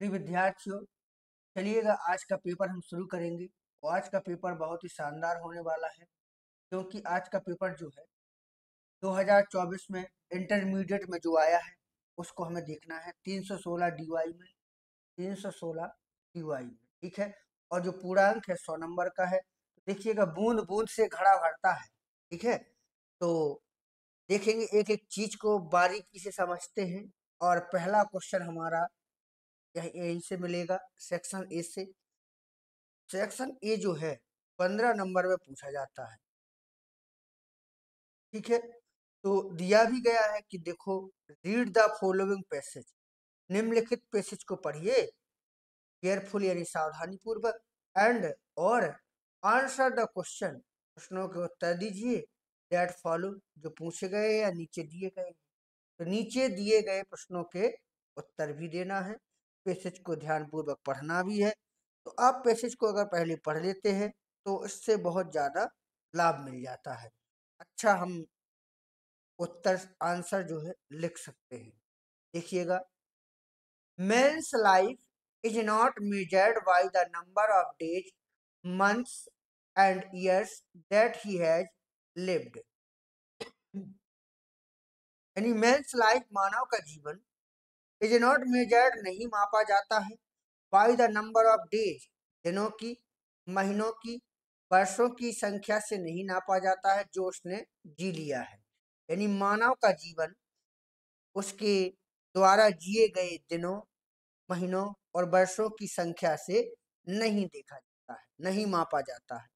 विद्यार्थियों, चलिएगा आज का पेपर हम शुरू करेंगे। और आज का पेपर बहुत ही शानदार होने वाला है, क्योंकि आज का पेपर जो है 2024 में इंटरमीडिएट में जो आया है, उसको हमें देखना है 316 डीवाई में 316 डीवाई में, ठीक है? और जो पूर्णांक है, सौ नंबर का है, देखिएगा बूंद बूंद से घड़ा भरता है, ठीक है? तो देखेंगे एक एक चीज़ को बारीकी से समझते हैं, और पहला क्वेश्चन हमारा यह से मिलेगा सेक्शन ए से। सेक्शन ए जो है, पंद्रह नंबर में पूछा जाता है। ठीक है? तो दिया भी गया है कि देखो रीड द फॉलोइंग पैसेज निम्नलिखित पैसेज को पढ़िए। केयरफुल यानी सावधानी पूर्वक एंड और आंसर द क्वेश्चन प्रश्नों के उत्तर दीजिए। दैट फॉलो जो पूछे गए या नीचे दिए गए तो नीचे दिए गए प्रश्नों के उत्तर भी देना है। पैसेज को ध्यानपूर्वक पढ़ना भी है। तो आप पैसेज को अगर पहले पढ़ लेते हैं तो इससे बहुत ज़्यादा लाभ मिल जाता है। अच्छा हम उत्तर आंसर जो है, लिख सकते हैं। देखिएगा। Men's life is not measured by the number of days months and years that he has lived यानी मेंस लाइफ मानव का जीवन इज़ नॉट मेजर्ड नहीं मापा जाता है। By the number of days दिनों की, महीनों की, वर्षों की संख्या से नहीं नापा जाता है, जो उसने जी लिया है। यानी मानव का जीवन, उसके द्वारा जिए गए दिनों, महीनों और वर्षों की संख्या से नहीं देखा जाता है, नहीं मापा जाता है।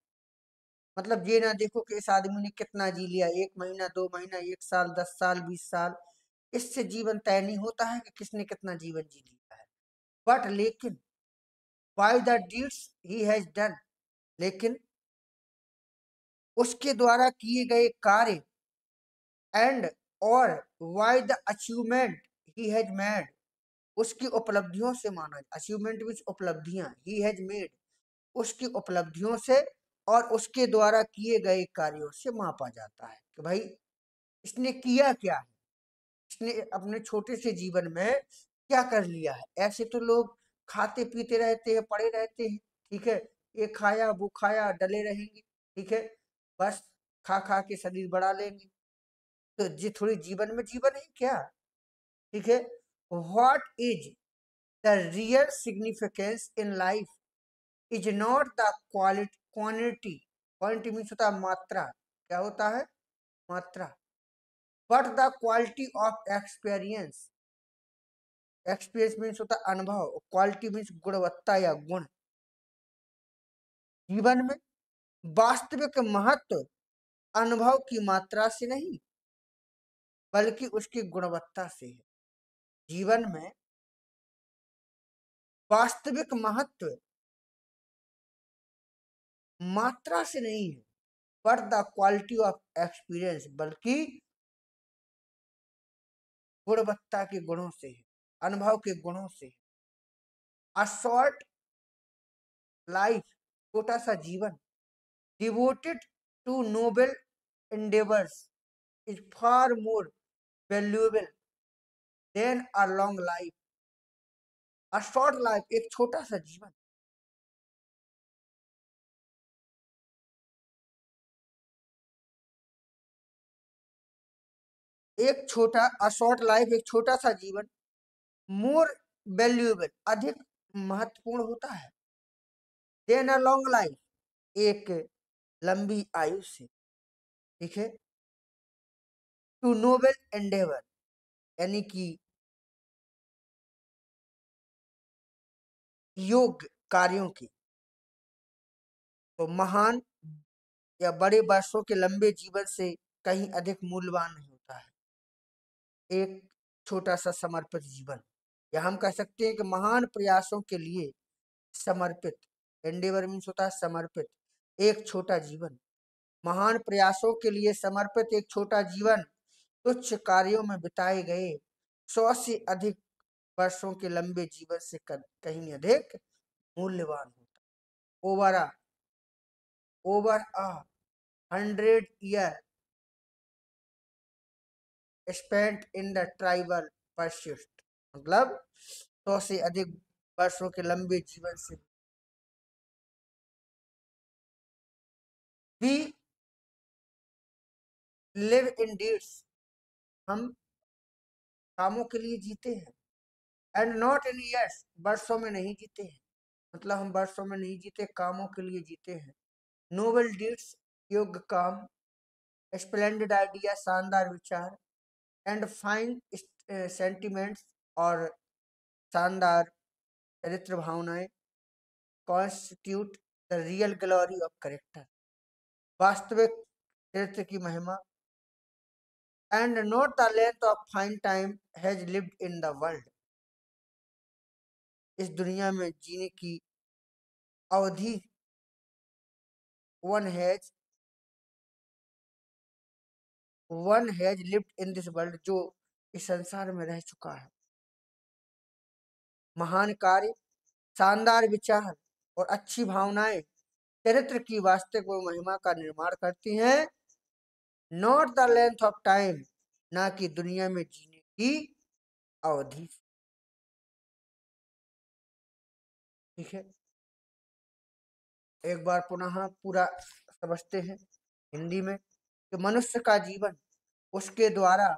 मतलब ये ना देखो कि इस आदमी ने कितना जी लिया, एक महीना, दो महीना, एक साल, दस साल, बीस साल। इससे जीवन तय नहीं होता है कि किसने कितना जीवन जी लिया है। बट लेकिन by the deeds he has done लेकिन उसके द्वारा किए गए कार्य एंड और by the achievement he has made उसकी उपलब्धियों से माना अचीवमेंट विच उपलब्धियाँ ही हैज़ मेड उसकी उपलब्धियों से और उसके द्वारा किए गए कार्यों से मापा जाता है कि भाई, इसने किया क्या है? इसने अपने छोटे से जीवन में क्या कर लिया है? ऐसे तो लोग खाते पीते रहते हैं, पड़े रहते हैं, ठीक है? ये खाया, वो खाया, डले रहेंगे, ठीक है? बस खा खा के शरीर बढ़ा लेंगे। तो ये थोड़ी जीवन में जीवन है क्या? ठीक है? What is the real significance in life is not the quality quantity quantity means होता है मात्रा। क्या होता है? मात्रा। But the quality of experience experience means होता है अनुभव क्वालिटी मीन्स गुणवत्ता या गुण। जीवन में वास्तविक महत्व अनुभव की मात्रा से नहीं, बल्कि उसकी गुणवत्ता से है। जीवन में वास्तविक महत्व मात्रा से नहीं है, पर द क्वालिटी ऑफ़ एक्सपीरियंस बल्कि गुणवत्ता के गुणों से अनुभव के गुणों से है। लाइफ छोटा सा जीवन devoted to noble endeavours is far more valuable than a long life a short life एक छोटा सा जीवन एक छोटा, अ शॉर्ट लाइफ एक छोटा सा जीवन मोर वैल्यूएबल अधिक महत्वपूर्ण होता है। देन अ लॉन्ग लाइफ एक लंबी आयु से, ठीक है? टू नोबल एंडेवर यानी कि योग कार्यों की। तो महान या बड़े वर्षों के लंबे जीवन से कहीं अधिक मूल्यवान है एक छोटा सा समर्पित जीवन। या हम कह सकते हैं कि महान प्रयासों के लिए समर्पित एंडेवर मीन्स होता है समर्पित, एक छोटा जीवन। महान प्रयासों के लिए समर्पित एक छोटा जीवन तुच्छ कार्यों में बिताए गए सौ से अधिक वर्षों के लंबे जीवन से कहीं अधिक मूल्यवान होता। Over ah over a hundred year spent in the tribal persist मतलब सौ से अधिक वर्षों के लंबे जीवन से वी लिव इन डीड्स हम कामों के लिए जीते हैं। एंड नॉट इन ईयर्स वर्षों में नहीं जीते हैं। मतलब हम वर्षों में नहीं जीते, कामों के लिए जीते हैं। नोबल डीड्स योग्य काम स्प्लेंडेड आइडिया शानदार विचार एंड फाइन सेंटिमेंट्स और शानदार चरित्र भावनाएँ constitute the real glory of character वास्तविक चरित्र की महिमा and not the length of fine time has lived in the world इस दुनिया में जीने की अवधि one has one has lived in this world, जो इस संसार में रह चुका है। महान कार्य, शानदार विचार और अच्छी भावनाएँ चरित्र की वास्तविक महिमा का निर्माण करती हैं। Not the length of time ना कि दुनिया में जीने की अवधि। ठीक है? एक बार पुनः पूरा समझते हैं हिंदी में। कि मनुष्य का जीवन उसके द्वारा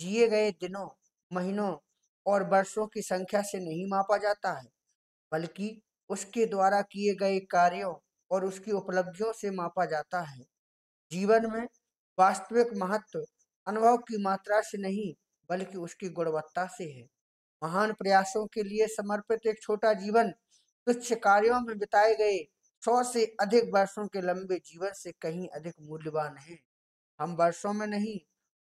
जिए गए दिनों, महीनों और वर्षों की संख्या से नहीं मापा जाता है, बल्कि उसके द्वारा किए गए कार्यों और उसकी उपलब्धियों से मापा जाता है। जीवन में वास्तविक महत्व अनुभव की मात्रा से नहीं, बल्कि उसकी गुणवत्ता से है। महान प्रयासों के लिए समर्पित एक छोटा जीवन तुच्छ कार्यों में बिताए गए सौ से अधिक वर्षों के लंबे जीवन से कहीं अधिक मूल्यवान है। हम वर्षों में नहीं,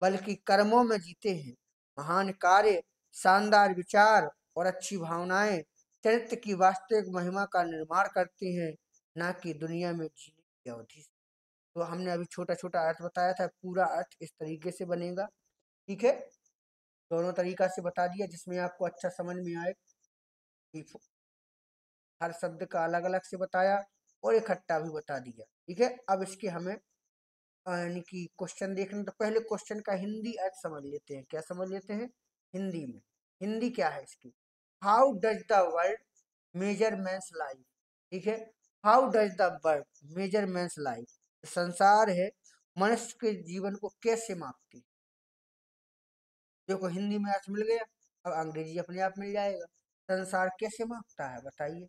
बल्कि कर्मों में जीते हैं। महान कार्य, शानदार विचार और अच्छी भावनाएँ चरित्र की वास्तविक महिमा का निर्माण करती हैं, ना कि दुनिया में जीने की अवधि तो हमने अभी छोटा छोटा अर्थ बताया था, पूरा अर्थ इस तरीके से बनेगा। ठीक है? दोनों तरीका से बता दिया, जिसमें आपको अच्छा समझ में आए। हर शब्द का अलग अलग से बताया और इकट्ठा भी बता दिया। ठीक है? अब इसके हमें यानी कि क्वेश्चन देखने तो पहले क्वेश्चन का हिंदी अर्थ समझ लेते हैं। क्या समझ लेते हैं? हिंदी में। हिंदी क्या है इसकी? How does the world measure life ठीक है? How does the world measure life संसार है, मनुष्य के जीवन को कैसे मापती देखो, हिंदी में अर्थ मिल गया, अब अंग्रेज़ी अपने आप मिल जाएगा। संसार कैसे मापता है, बताइए।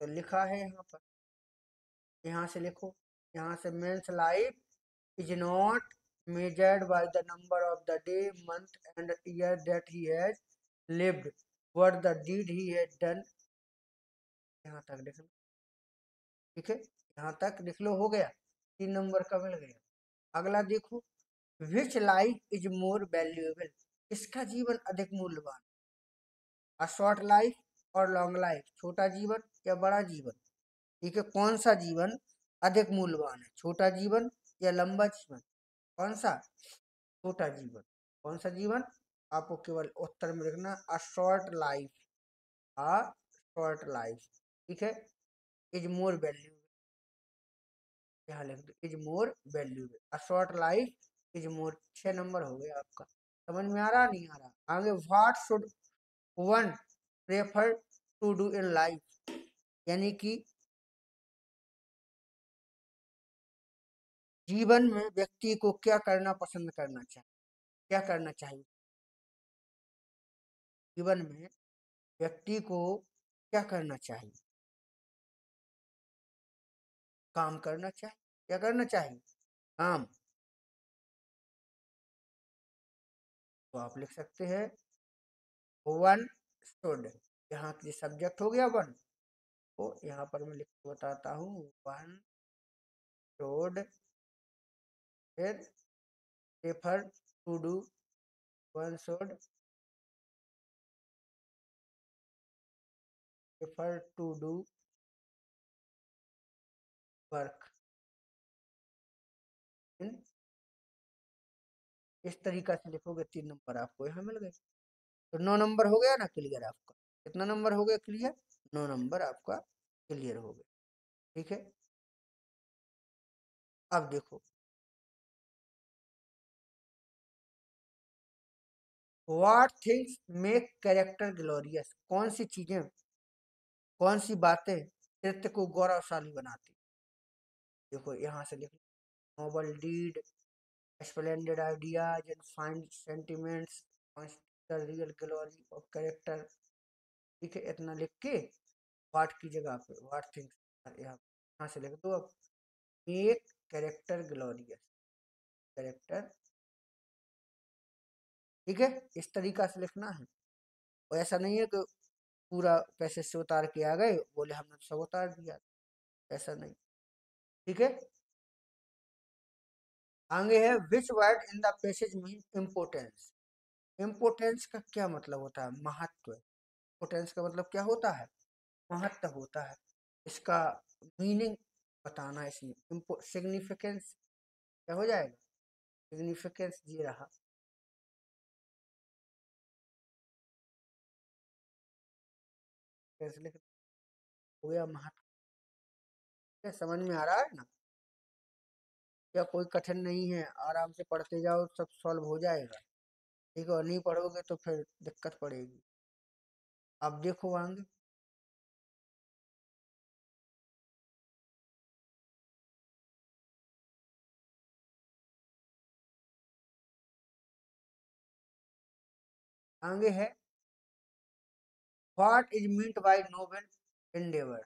तो लिखा है यहाँ पर। यहाँ से लिखो, यहाँ से men's life is not measured by the number of the day, month, and year that he has lived, what the deed he had done. यहाँ तक लिख लो। ठीक है? यहाँ तक लिख लो हो गया। तीन नंबर का मिल गया। अगला देखो। Which life is more valuable इसका जीवन अधिक मूल्यवान? अ शॉर्ट लाइफ और लॉन्ग लाइफ छोटा जीवन या बड़ा जीवन? ठीक है? कौन सा जीवन अधिक मूल्यवान है? छोटा जीवन या लंबा जीवन? कौन सा छोटा जीवन। कौन सा जीवन? आपको केवल उत्तर में लिखना a short life a short life ठीक है? इज़ मोर वैल्यू यहाँ लिख दो is more value a short life is more छह नंबर हो गया आपका। समझ में आ रहा? नहीं आ रहा? आगे what should one prefer to do in life यानी कि जीवन में व्यक्ति को क्या करना पसंद करना चाहिए क्या करना चाहिए? जीवन में व्यक्ति को क्या करना चाहिए? काम करना चाहिए क्या करना चाहिए? काम। तो आप लिख सकते हैं वन स्टूड यहाँ की सब्जेक्ट हो गया वन तो यहाँ पर मैं लिख, बताता हूँ one Here, prefer to do one should prefer to do in इस तरीका से लिखोगे तीन नंबर आपको यहाँ मिल गए। तो नौ नंबर हो गया ना क्लियर आपका। कितना नंबर हो गया क्लियर नौ नंबर आपका क्लियर हो गया ठीक है? अब देखो। What things make character glorious कौन सी चीज़ें कौन सी बातें नृत्य को गौरवशाली बनाती देखो, यहाँ से लिख, noble deed, splendid ideas and fine sentiments real glory of character. ठीक है, इतना लिख के वाट की जगह पे वाट थिंग्स यहाँ से लिख दो अब। एक कैरेक्टर ग्लोरियस कैरेक्टर ठीक है? इस तरीका से लिखना है। और ऐसा नहीं है कि पूरा पैसे से उतार के आ गए, बोले हमने तो सब उतार दिया। ऐसा नहीं। ठीक है? आगे है which word in the passage mean importance importance का क्या मतलब होता है? महत्व। इम्पोर्टेंस का मतलब क्या होता है? महत्व होता है। इसका मीनिंग बताना इसमें। सिग्निफिकेंस क्या हो जाएगा? सिग्निफिकेंस ये रहा। कैसे लिख हो गया महत्व समझ में आ रहा है ना? क्या कोई कठिन नहीं है? आराम से पढ़ते जाओ, सब सॉल्व हो जाएगा। ठीक है, और नहीं पढ़ोगे तो फिर दिक्कत पड़ेगी। अब देखो आगे। आगे है। What is meant by noble endeavour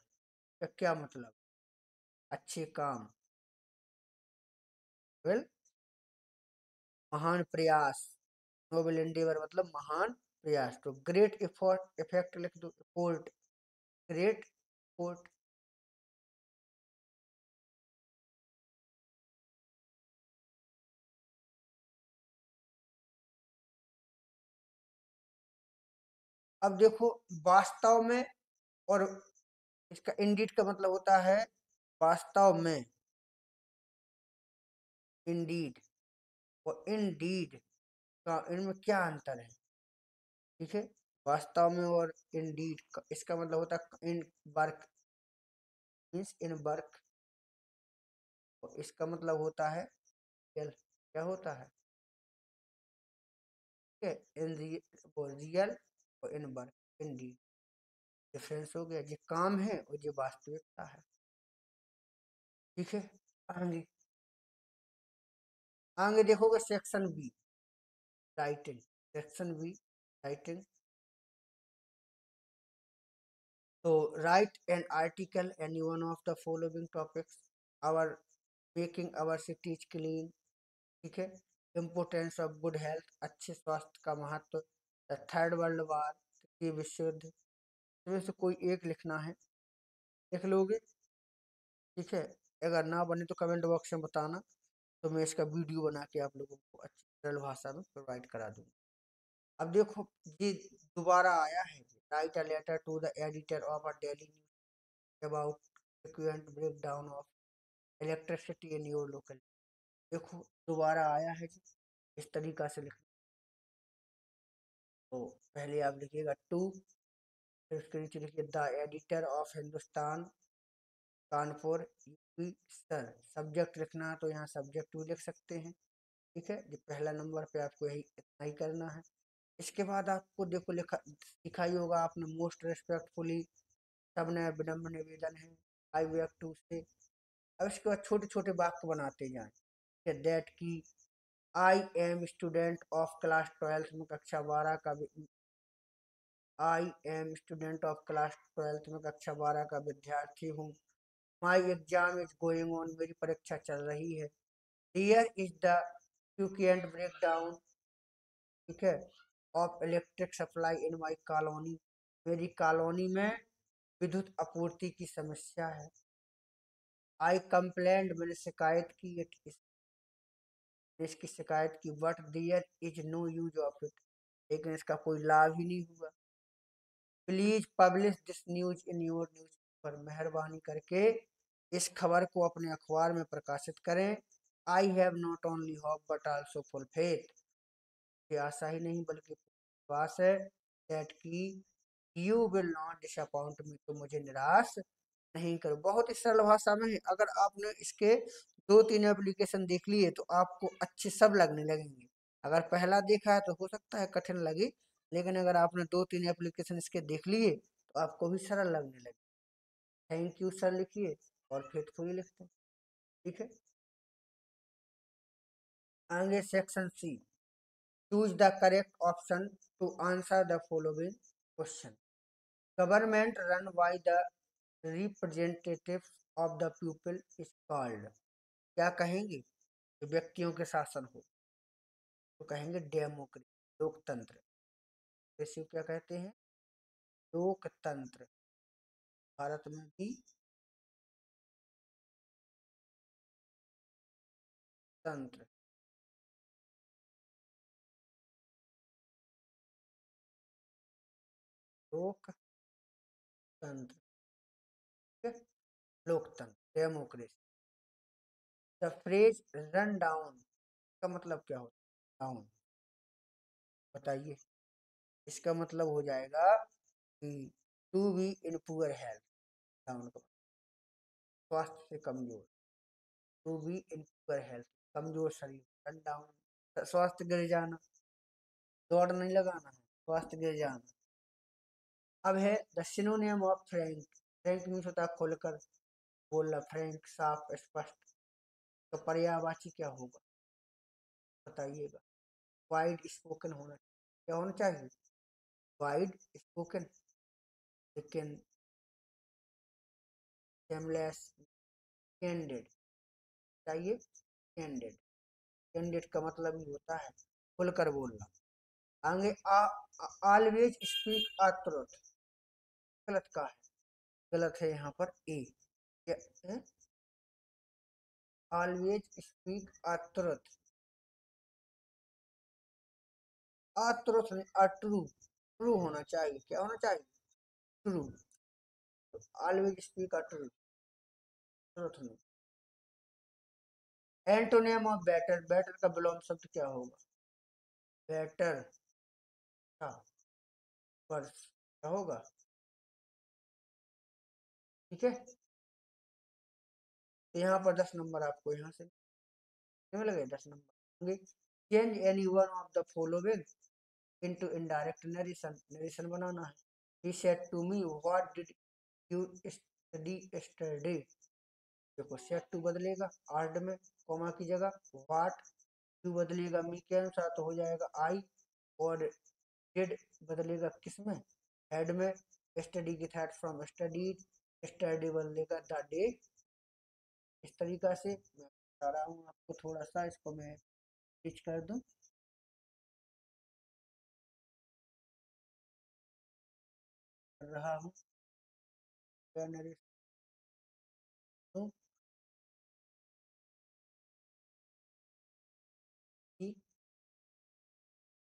का क्या मतलब? अच्छे काम। वेल महान प्रयास। नोबल इंडेवर मतलब महान प्रयास। तो ग्रेट इफोर्ट इफ़ेक्ट लिख दो इफोर्ट ग्रेट इफोर्ट अब देखो, वास्तव में और इसका इंडीड का मतलब होता है वास्तव में। इंडीड और इंडीड का इनमें क्या अंतर है? ठीक है? वास्तव में और इंडीड इसका मतलब होता है in work means in work. और इसका मतलब होता है क्या होता है? ठीक है? In real in work in the difference हो गया जो काम है और जो वास्तविकता है। ठीक है? आगे। आगे देखोगे section B writing section B writing तो write an article any one of the following topics our making our cities clean ठीक है? इम्पोर्टेंस ऑफ़ गुड हेल्थ अच्छे स्वास्थ्य का महत्व। थर्ड वर्ल्ड वार तृतीय विश्व युद्ध इसमें से कोई एक लिखना है। लिख लोगे? ठीक है, अगर ना बने तो कमेंट बॉक्स में बताना तो मैं इसका वीडियो बना के आप लोगों को अच्छी सरल भाषा में प्रोवाइड करा दूँगा। अब देखो, ये दोबारा आया है write a letter to the editor of a daily news about frequent break down of electricity in your local देखो, दोबारा आया है जी इस तरीका से लिखना। तो पहले आप लिखिएगा टू, फिर उसके नीचे लिखिए the editor of Hindustan, Kanpur, UP, sir. Subject लिखना तो यहाँ सब्जेक्ट भी लिख सकते हैं, ठीक है? जो पहला नंबर पे आपको यही इतना ही करना है। इसके बाद आपको देखो लिखा लिखा ही होगा आपने मोस्ट रेस्पेक्टफुली, सबने विनम्र निवेदन है, आई वेक टू से। अब इसके बाद छोटे छोटे वाक्य बनाते जाएँ दैट की I am student of class twelfth में कक्षा बारह का I am student of class twelfth में कक्षा बारह का विद्यार्थी हूँ। My exam is going on मेरी परीक्षा चल रही है। Dear is the end break down ठीक है of electric supply in my colony मेरी कॉलोनी में विद्युत आपूर्ति की समस्या है। आई कंप्लेंट मैंने शिकायत की इसकी शिकायत की but there is no use of it. लेकिन इसका कोई लाभ ही नहीं हुआ। Please publish this news in your news पर मेहरबानी करके इस खबर को अपने अखबार में प्रकाशित करें। I have not only hope but also full faith ये आशा ही नहीं बल्कि विश्वास है दैट की you will not disappoint me तो मुझे निराश नहीं करो। बहुत ही सरल भाषा में अगर आपने इसके दो तीन एप्लीकेशन देख लिए तो आपको अच्छे सब लगने लगेंगे। अगर पहला देखा है तो हो सकता है कठिन लगे, लेकिन अगर आपने दो तीन एप्लीकेशन इसके देख लिए तो आपको भी सरल लगने लगे। थैंक यू सर लिखिए और फेथफुली लिखते हैं। ठीक है? आगे section C choose the correct option to answer the following question government run by the representative of the people is called क्या कहेंगे? व्यक्तियों के शासन हो। तो कहेंगे डेमोक्रेसी लोकतंत्र। इसे क्या कहते हैं? लोकतंत्र। भारत में भी तंत्र। लोकतंत्र। लोकतंत्र, democracy. The phrase run down का मतलब क्या होता है? डाउन। बताइए। इसका मतलब हो जाएगा कि to be in poor health, down का स्वास्थ्य से कमज़ोर। To be in poor health, कमज़ोर शरीर, रन डाउन। स्वास्थ्य गिर जाना। दौड़ नहीं लगाना है, स्वास्थ्य गिर जाना। अब है the synonym of frank. Frank means होता है खोलकर। बोलना फ्रैंक, साफ़, स्पष्ट। तो पर्यावाची क्या होगा? बताइएगा। वाइड स्पोकन होना क्या होना चाहिए? Wide spoken. लेकिन shameless कैंडेड। चाहिए कैंडेड। कैंडेड का मतलब ही होता है खुलकर बोलना। आगे ऑलवेज स्पीक आ गलत का है। गलत है यहाँ पर ए। ऑलवेज स्पीक अट्रुथ अट्रुथ नहीं अट्रू ट्रू होना चाहिए। क्या होना चाहिए? True always speak a truth truth नहीं एंटोनियम ऑफ़ बेटर बेटर का बिलोंग शब्द क्या होगा? बेटर वर्ष क्या होगा? ठीक है? यहाँ पर दस नंबर आपको यहाँ से मिल गए? दस number. Change any one of the following into indirect narration narration बनाना। है he said to me what did you study study देखो सेट टू बदलेगा। आर्ड में कॉमा की जगह। व्हाट टू बदलेगा? मी के अनुसार तो हो जाएगा। आई और डिड बदलेगा किसमें? हेड में। स्टडी की थैट फ्रॉम स्टडीड स्टडी बदलेगा द डे इस तरीका से मैं बता रहा हूँ, आपको थोड़ा सा इसको मैं टिच कर दूँ। कर रहा हूँ।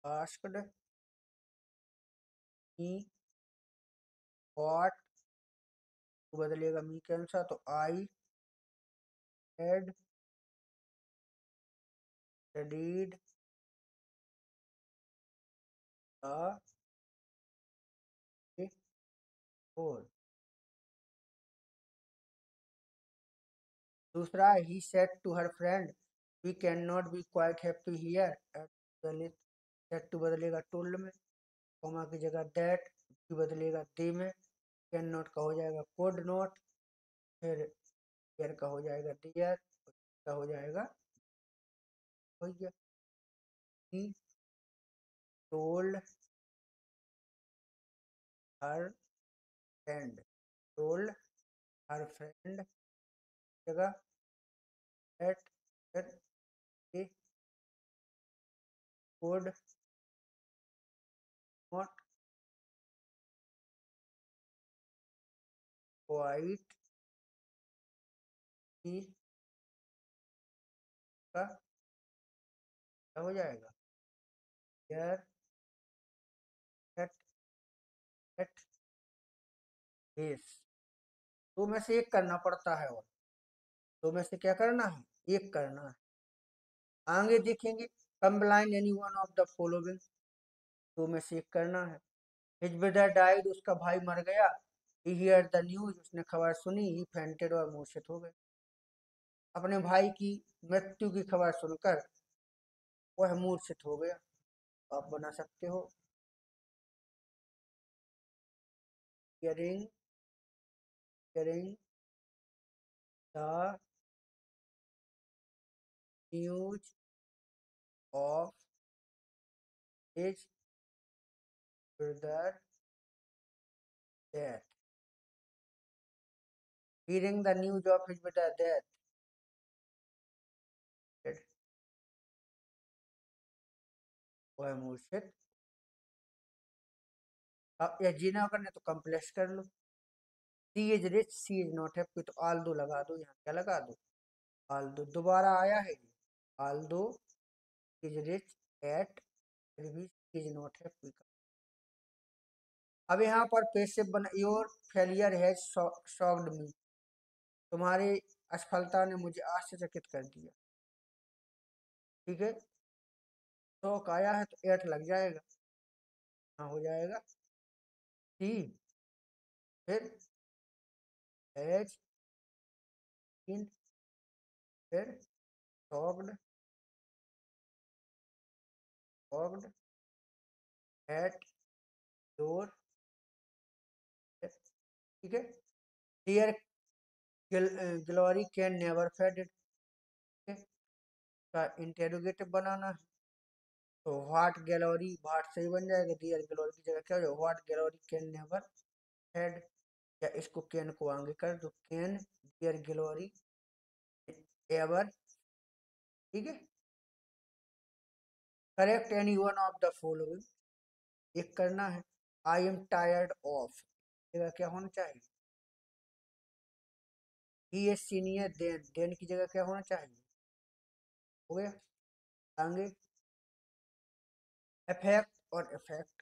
asked me बदलेगा मी के अनुसार तो आई had studied दूसरा he said to her friend we can not be quite happy here at said to बदलेगा टोल्ड में, कॉमा की जगह दैट बदलेगा दे में कैन नॉट का हो जाएगा कोड नॉट फिर डियर का हो जाएगा डियर का हो जाएगा हो गया he told her friend, told her friend जगह at at could not quite he का क्या हो जाएगा? एट एट बेस दो में से एक करना पड़ता है और दो में से क्या करना है? एक करना है। आगे देखेंगे combine any one of the following दो में से एक करना है। हिज ब्रदर डाइड उसका भाई मर गया। ही हियर द न्यूज़ उसने खबर सुनी ही फेंटेड और मूर्छित हो गए। अपने भाई की मृत्यु की खबर सुनकर वह मूर्छित हो गया। आप बना सकते हो। News of his brother death hearing the news of his brother death मूर्छित अब या जीना करने तो कम्प्लेक्स कर लो। She is rich she is not happy तो आल दो लगा दो, यहाँ क्या लगा दो? आल दो दोबारा आया है आल दो इज़ रिच एट फिर भी इज़ नॉट हैप्पी अब यहाँ पर पैसिव बना your failure has shocked me तुम्हारी असफलता ने मुझे आश्चर्यचकित कर दिया। ठीक है? शौक आया है तो एट लग जाएगा। हाँ हो जाएगा। सी फिर एज, इन, फिर शॉक्ड शॉक्ड एट योर ठीक है? Dear glory can never fade it का इंटेरोगेटिव बनाना है। तो व्हाट गैलोरी, व्हाट से ही बन जाएगा डियर ग्लोरी की जगह क्या हो जाएगा? What glory can never fade या इसको कैन को आगे कर दो। कैन डियर ग्लोरी, एवर, ठीक है? Correct any one of the following, एक करना है। आई एम टायर्ड ऑफ़ जगह क्या होना चाहिए? He is senior than than की जगह क्या होना चाहिए? हो गया? आगे। इफ़ेक्ट और इफ़ेक्ट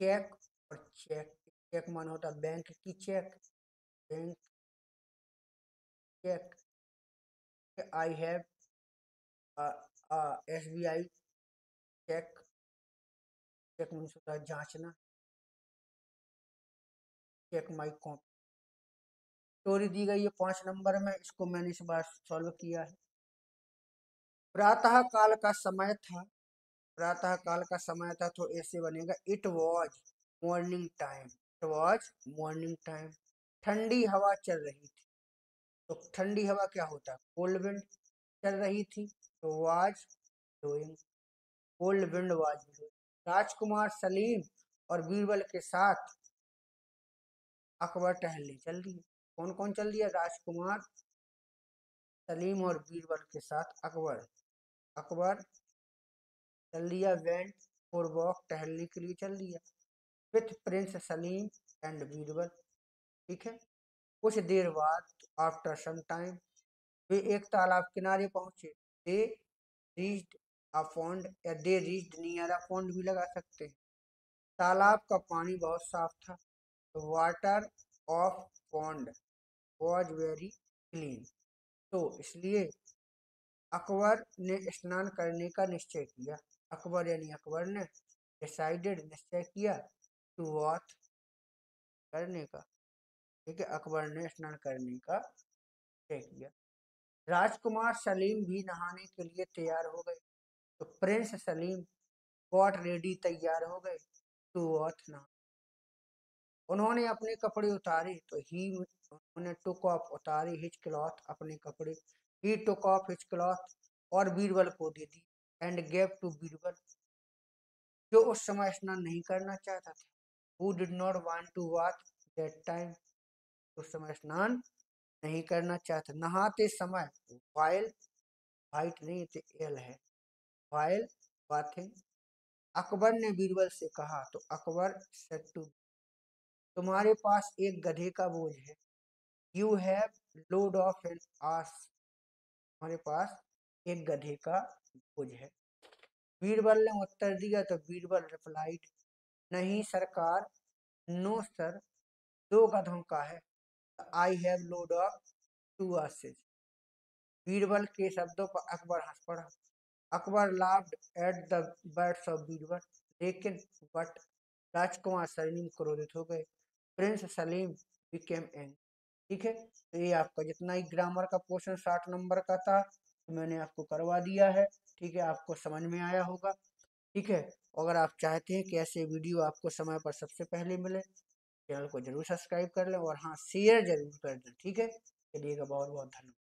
चेक और चेक चेक मान होता है बैंक की check bank check I have S B I check check means होता है जांचना चेक माई कॉपी स्टोरी दी गई है पाँच नंबर में, इसको मैंने इस बार सॉल्व किया है। प्रातः काल का समय था। प्रातः काल का समय था तो ऐसे बनेगा। It was morning time it was morning time ठंडी हवा चल रही थी। तो ठंडी हवा क्या होता? कोल्ड विंड चल रही थी तो was blowing cold wind was राजकुमार सलीम और बीरबल के साथ अकबर टहलने चल दिए। कौन कौन चल दिया? राजकुमार, सलीम और बीरबल के साथ अकबर। अकबर चल दिया वेंट फॉर वॉक टहलने के लिए चल दिया with prince Salim and Birbal ठीक है? कुछ देर बाद आफ्टर सम टाइम वे एक तालाब किनारे पहुँचे। दे रीच्ड अ पॉन्ड या they reached near a pond भी लगा सकते हैं। तालाब का पानी बहुत साफ़ था। Water of pond was very clean तो इसलिए अकबर ने स्नान करने का निश्चय किया। अकबर यानी अकबर ने डिसाइडेड निश्चय किया टू वॉथ करने का। ठीक है, अकबर ने स्नान करने का निश्चय किया। राजकुमार सलीम भी नहाने के लिए तैयार हो गए। तो प्रिंस सलीम वॉट रेडी तैयार हो गए टू वॉथ नहा उन्होंने अपने कपड़े उतारे तो ही उन्होंने टुक ऑफ़ उतारे हिच क्लॉथ अपने कपड़े। He took off his cloth और बीरबल को दे दी। एंड गेव टू बीरबल जो उस समय स्नान नहीं करना चाहता था। Who did not want to watch that time उस समय स्नान नहीं करना चाहता। नहाते समय वाइल वाइट नहीं थे एल है। वाइल बाथिंग अकबर ने बीरबल से कहा तो अकबर सेट टू तुम्हारे पास एक गधे का बोझ है। You have load of an ass तुम्हारे पास एक गधे का बोझ है। बीरबल ने उत्तर दिया तो बीरबल रिप्लाइड, नहीं सरकार, नो सर, दो गधों का है। I have load of two asses Birbal के शब्दों पर अकबर हंस पड़ा। Akbar laughed at the birds of Birbal, लेकिन बट राजकुमार सलीम क्रोधित हो गए। प्रिंस सलीम बिकेम एंग ठीक है तो ये आपका जितना ही ग्रामर का पोर्शन साठ नंबर का था। मैंने आपको करवा दिया है, ठीक है? आपको समझ में आया होगा, ठीक है? अगर आप चाहते हैं कि ऐसे वीडियो आपको समय पर सबसे पहले मिले, चैनल को ज़रूर सब्सक्राइब कर लें और हाँ शेयर ज़रूर कर दें, ठीक है? चलिएगा बहुत बहुत धन्यवाद।